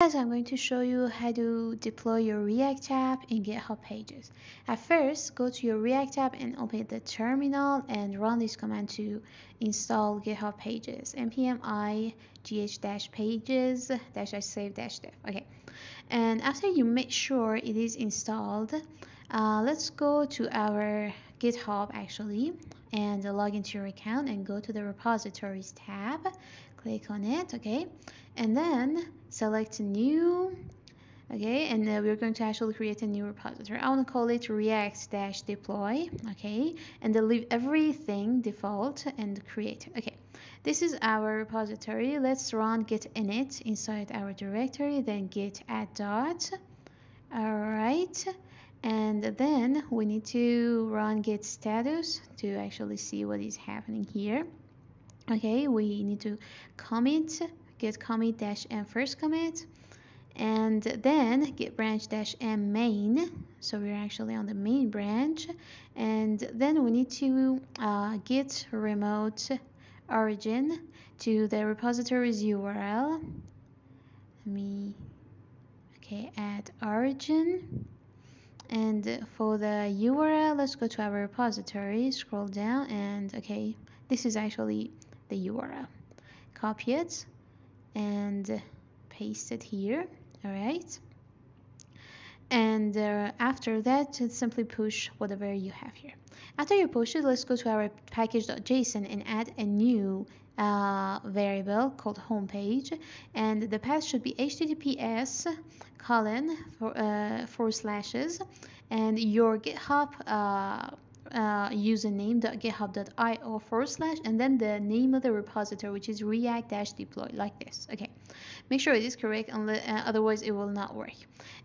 Guys, I'm going to show you how to deploy your React app in GitHub Pages. At first, go to your React app and open the terminal and run this command to install GitHub Pages. npm i gh-pages dash i save dash dev. Okay, and after you make sure it is installed, uh, let's go to our GitHub actually and log into your account and go to the repositories tab. Click on it okay? And then select new okay? And uh, we're going to actually create a new repository. I want to call it react dash deploy okay? And then leave everything default and create okay? This is our repository. Let's run git init inside our directory then git add dot. All right and then we need to run git status to actually see what is happening here. Okay we need to commit git commit dash m first commit and then git branch dash m main. So we're actually on the main branch. And then we need to uh, git remote origin to the repository's url let me okay add origin and for the url let's go to our repository scroll down and okay this is actually the URL. Copy it and paste it here, all right? And uh, after that, simply push whatever you have here. After you push it, let's go to our package.json and add a new uh, variable called homepage and the path should be https colon for, uh, four slashes and your github uh, uh, username.github.io forward slash and then the name of the repository which is react dash deploy like this. Okay. Make sure it is correct uh, otherwise it will not work.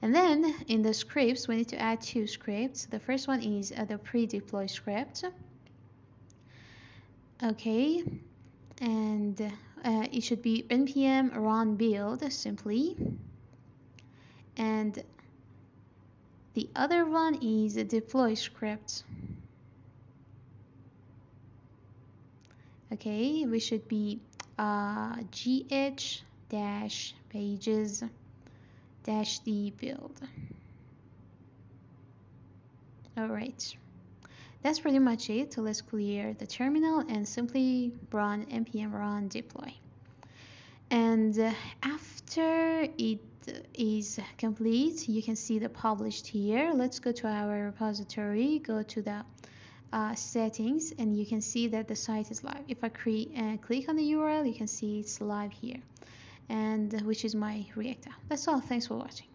And then in the scripts we need to add two scripts. The first one is uh, the pre-deploy script. Okay and uh, it should be npm run build simply. And the other one is a deploy script. Okay we should be uh, gh dash pages dash d build. All right that's pretty much it so let's clear the terminal and simply run npm run deploy. And uh, after it is complete you can see the published here. Let's go to our repository go to the uh, settings and you can see that the site is live. If I uh, click on the URL you can see it's live here and which is my reactor. That's all. Thanks for watching